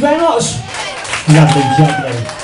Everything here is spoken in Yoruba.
Thank you very much. Lovely, lovely.